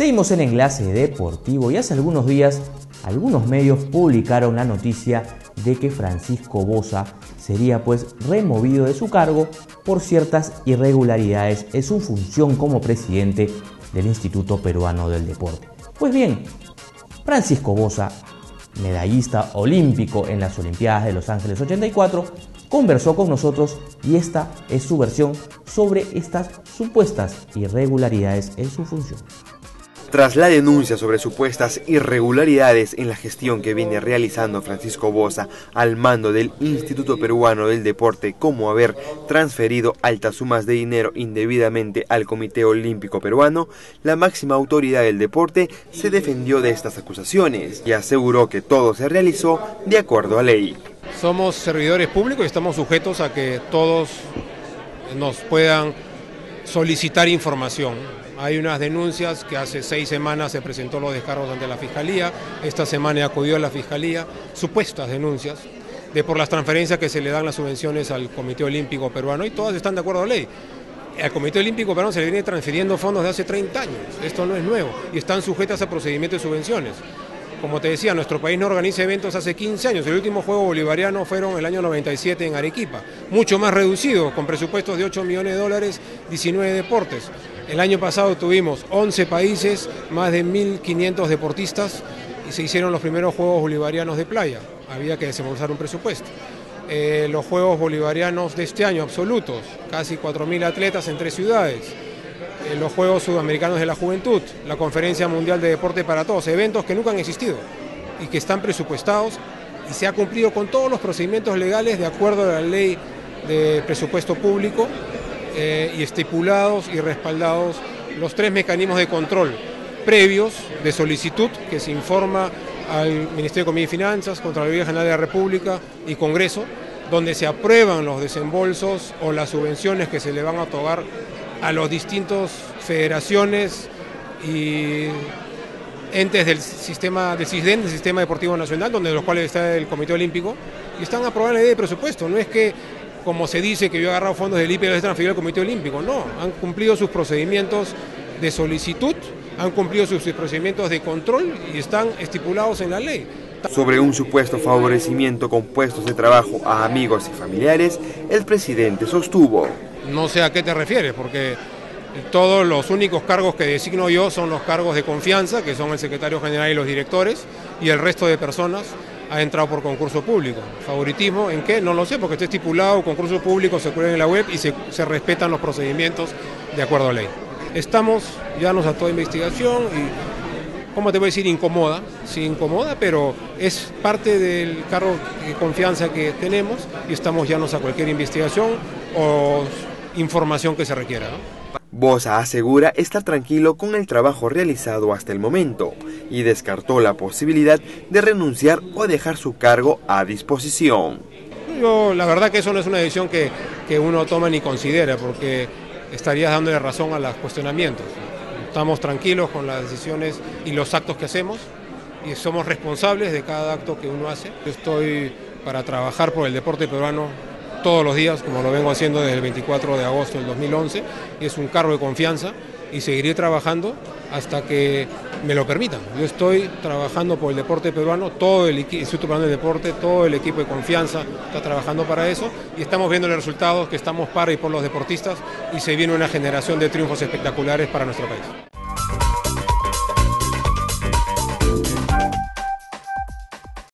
Seguimos en Enlace Deportivo y hace algunos días algunos medios publicaron la noticia de que Francisco Bosa sería pues removido de su cargo por ciertas irregularidades en su función como presidente del Instituto Peruano del Deporte. Pues bien, Francisco Bosa, medallista olímpico en las Olimpiadas de Los Ángeles 84, conversó con nosotros y esta es su versión sobre estas supuestas irregularidades en su función. Tras la denuncia sobre supuestas irregularidades en la gestión que viene realizando Francisco Bosa al mando del Instituto Peruano del Deporte, como haber transferido altas sumas de dinero indebidamente al Comité Olímpico Peruano, la máxima autoridad del deporte se defendió de estas acusaciones y aseguró que todo se realizó de acuerdo a ley. Somos servidores públicos y estamos sujetos a que todos nos puedan solicitar información. Hay unas denuncias que hace seis semanas se presentó los descargos ante la Fiscalía, esta semana acudió a la Fiscalía, supuestas denuncias de por las transferencias que se le dan las subvenciones al Comité Olímpico Peruano y todas están de acuerdo a la ley. Al Comité Olímpico Peruano se le viene transfiriendo fondos de hace 30 años, esto no es nuevo, y están sujetas a procedimientos de subvenciones. Como te decía, nuestro país no organiza eventos hace 15 años. El último juego bolivariano fueron el año 97 en Arequipa, mucho más reducido, con presupuestos de 8 millones de dólares, 19 deportes. El año pasado tuvimos 11 países, más de 1.500 deportistas y se hicieron los primeros Juegos Bolivarianos de playa. Había que desembolsar un presupuesto. Eh, los Juegos Bolivarianos de este año absolutos, casi 4.000 atletas en tres ciudades. Eh, los Juegos Sudamericanos de la Juventud, la Conferencia Mundial de Deporte para Todos, eventos que nunca han existido y que están presupuestados y se ha cumplido con todos los procedimientos legales de acuerdo a la ley de presupuesto público eh, y estipulados y respaldados los tres mecanismos de control previos de solicitud que se informa al Ministerio de Economía y Finanzas, Contraloría General de la República y Congreso, donde se aprueban los desembolsos o las subvenciones que se le van a otorgar a los distintos federaciones y entes del sistema del Sistema Deportivo Nacional, donde los cuales está el Comité Olímpico, y están aprobando la ley de presupuesto. No es que como se dice que yo he agarrado fondos del IPE y los transferido al Comité Olímpico. No, han cumplido sus procedimientos de solicitud, han cumplido sus procedimientos de control y están estipulados en la ley. Sobre un supuesto favorecimiento con puestos de trabajo a amigos y familiares, el presidente sostuvo. No sé a qué te refieres, porque todos los únicos cargos que designo yo son los cargos de confianza, que son el secretario general y los directores, y el resto de personas ha entrado por concurso público. ¿Favoritismo en qué? No lo sé, porque está estipulado, concurso público se cuelga en la web y se, respetan los procedimientos de acuerdo a ley. Estamos ya nos a toda investigación y, ¿cómo te voy a decir? Incomoda, sí incomoda, pero es parte del cargo de confianza que tenemos y estamos ya a cualquier investigación o información que se requiera. Bosa asegura estar tranquilo con el trabajo realizado hasta el momento y descartó la posibilidad de renunciar o dejar su cargo a disposición. Yo, la verdad que eso no es una decisión que, que uno toma ni considera porque estarías dándole razón a los cuestionamientos. Estamos tranquilos con las decisiones y los actos que hacemos y somos responsables de cada acto que uno hace. estoy para trabajar por el deporte peruano todos los días, como lo vengo haciendo desde el 24 de agosto del 2011, y es un cargo de confianza y seguiré trabajando hasta que me lo permitan. Yo estoy trabajando por el deporte peruano, todo el Instituto Peruano de Deporte, todo el equipo de confianza está trabajando para eso y estamos viendo los resultados que estamos para y por los deportistas y se viene una generación de triunfos espectaculares para nuestro país.